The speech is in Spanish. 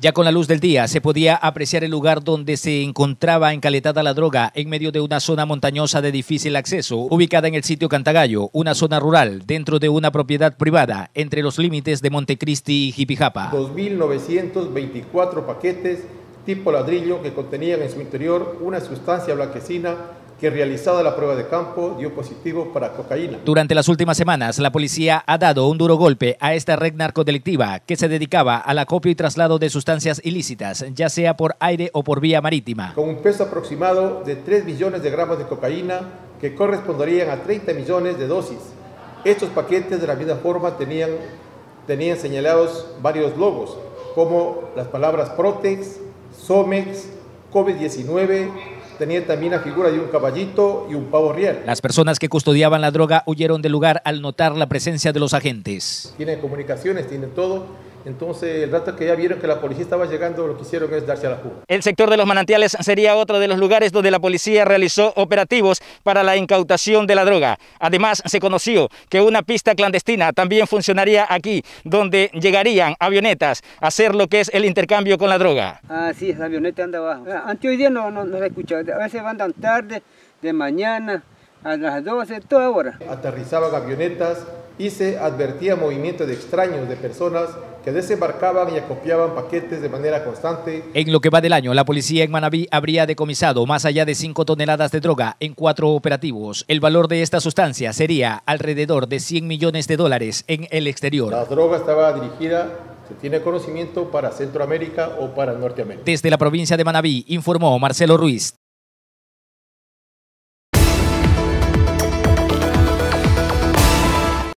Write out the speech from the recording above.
Ya con la luz del día se podía apreciar el lugar donde se encontraba encaletada la droga en medio de una zona montañosa de difícil acceso, ubicada en el sitio Cantagallo, una zona rural dentro de una propiedad privada entre los límites de Montecristi y Jipijapa. 2.924 paquetes tipo ladrillo que contenían en su interior una sustancia blanquecina que realizada la prueba de campo dio positivo para cocaína. Durante las últimas semanas, la policía ha dado un duro golpe a esta red narcodelictiva que se dedicaba al acopio y traslado de sustancias ilícitas, ya sea por aire o por vía marítima. Con un peso aproximado de 3 millones de gramos de cocaína que corresponderían a 30 millones de dosis. Estos paquetes de la misma forma tenían, tenían señalados varios logos, como las palabras Protex, Somex, COVID-19, tenía también la figura de un caballito y un pavo real. Las personas que custodiaban la droga huyeron del lugar al notar la presencia de los agentes. Tienen comunicaciones, tienen todo. Entonces, el rato que ya vieron que la policía estaba llegando, lo que hicieron es darse a la fuga. El sector de los manantiales sería otro de los lugares donde la policía realizó operativos para la incautación de la droga. Además, se conoció que una pista clandestina también funcionaría aquí, donde llegarían avionetas a hacer lo que es el intercambio con la droga. Ah, sí, esa avioneta anda abajo. Ah, Ante hoy día no, no, no se escucha. A veces van tan tarde, de mañana, a las 12, toda hora. Aterrizaban avionetas y se advertía movimiento de extraños, de personas que desembarcaban y acopiaban paquetes de manera constante. En lo que va del año, la policía en Manabí habría decomisado más allá de 5 toneladas de droga en cuatro operativos. El valor de esta sustancia sería alrededor de 100 millones de dólares en el exterior. La droga estaba dirigida, se tiene conocimiento, para Centroamérica o para Norteamérica. Desde la provincia de Manabí, informó Marcelo Ruiz,